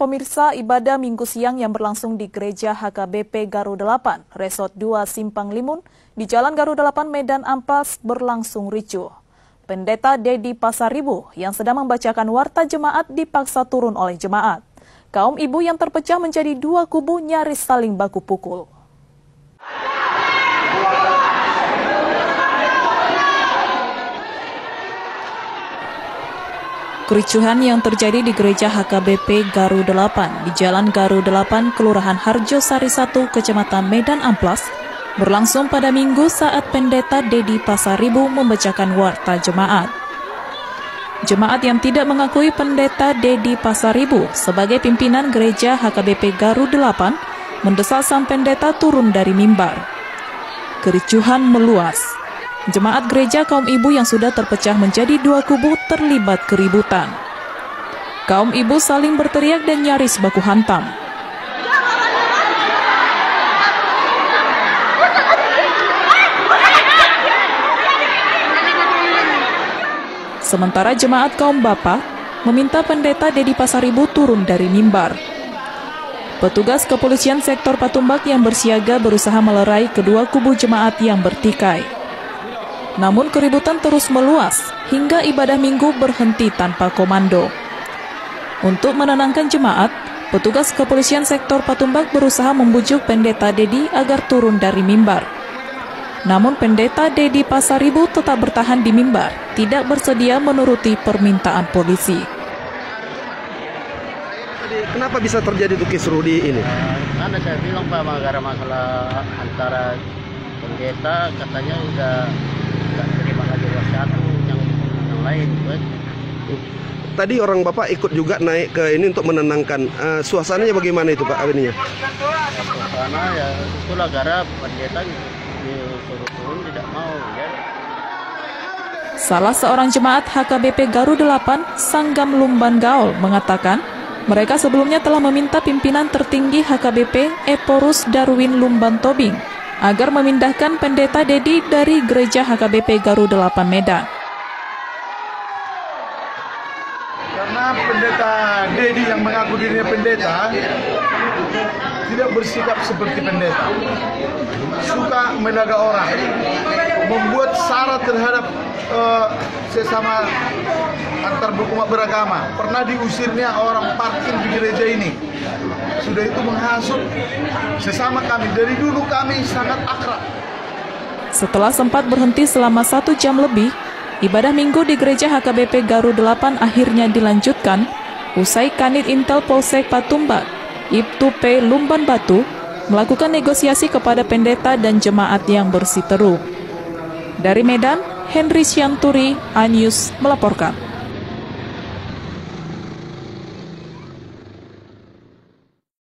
pemirsa ibadah minggu siang yang berlangsung di Gereja HKBP Garuda 8, Resort 2 Simpang Limun, di Jalan Garuda 8 Medan Amplas berlangsung ricuh. Pendeta Dedi Pasaribu yang sedang membacakan warta jemaat dipaksa turun oleh jemaat. Kaum ibu yang terpecah menjadi dua kubu nyaris saling baku pukul. Kericuhan yang terjadi di gereja HKBP Garu 8 di Jalan Garu 8, Kelurahan Harjo Sari 1, Kecamatan Medan Amplas, berlangsung pada minggu saat pendeta Dedi Pasaribu membacakan warta jemaat. Jemaat yang tidak mengakui pendeta Dedi Pasaribu sebagai pimpinan gereja HKBP Garu 8 mendesak sang pendeta turun dari mimbar. Kericuhan meluas. Jemaat gereja kaum ibu yang sudah terpecah menjadi dua kubu terlibat keributan. Kaum ibu saling berteriak dan nyaris baku hantam. Sementara jemaat kaum bapak meminta pendeta Dedi Pasaribu turun dari mimbar. Petugas kepolisian sektor Patumbak yang bersiaga berusaha melerai kedua kubu jemaat yang bertikai. Namun keributan terus meluas hingga ibadah minggu berhenti tanpa komando. Untuk menenangkan jemaat, petugas kepolisian sektor Patumbak berusaha membujuk pendeta Dedi agar turun dari mimbar. Namun pendeta Dedi Pasaribu tetap bertahan di mimbar, tidak bersedia menuruti permintaan polisi. Kenapa bisa terjadi tuh kisruh di ini? Karena saya bilang Pak, gara masalah antara pendeta katanya udah yang yang lain? Tadi orang bapak ikut juga naik ke ini untuk menenangkan uh, suasananya bagaimana itu pak ininya? Suasana ya itulah gara pendeta disuruh turun tidak mau ya. Salah seorang jemaat HKBP Garu 8, Sanggam Lumban Gaul, mengatakan mereka sebelumnya telah meminta pimpinan tertinggi HKBP Eporus Darwin Lumban Tobing agar memindahkan pendeta Dedi dari gereja HKBP Garu 8 Medan. Karena pendeta Dedi yang mengaku dirinya pendeta tidak bersikap seperti pendeta. Suka menaga orang, membuat syarat terhadap uh, sesama antar berumat beragama. Pernah diusirnya orang parkir di gereja ini sudah itu menghasut sesama kami. Dari dulu kami sangat akrab. Setelah sempat berhenti selama satu jam lebih, ibadah minggu di gereja HKBP Garu 8 akhirnya dilanjutkan usai Kanit Intel Polsek Patumbak, Ibtu P. Lumban Batu, melakukan negosiasi kepada pendeta dan jemaat yang bersiteru. Dari Medan, Henry Sianturi, Anyus melaporkan.